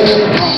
Oh,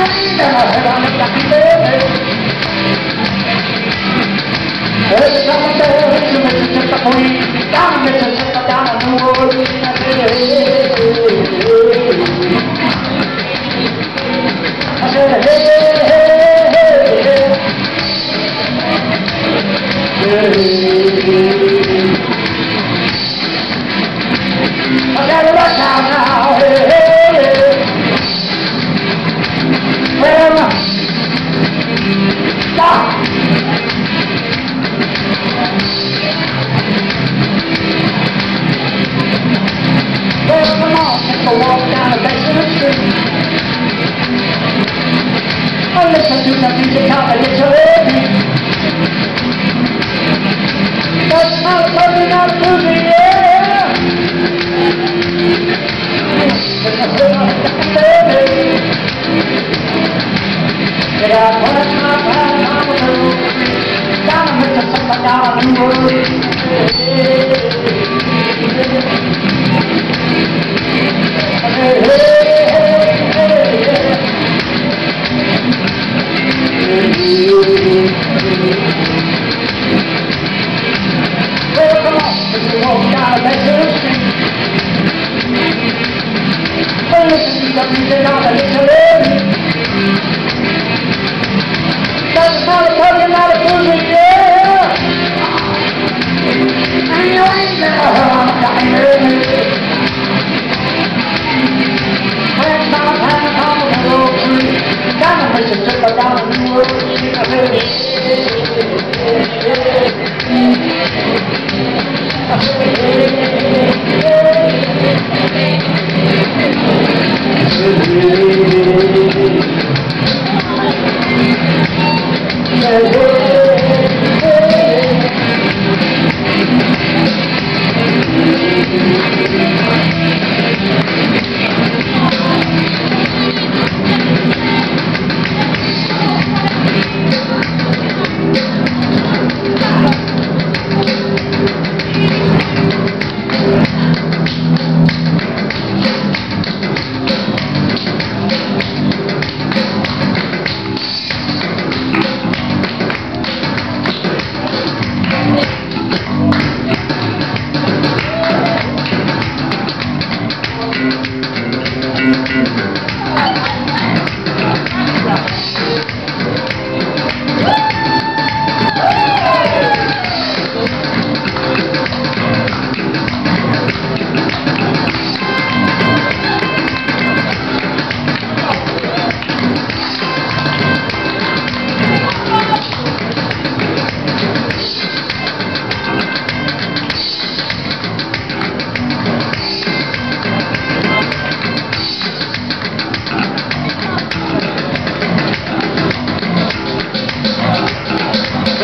And with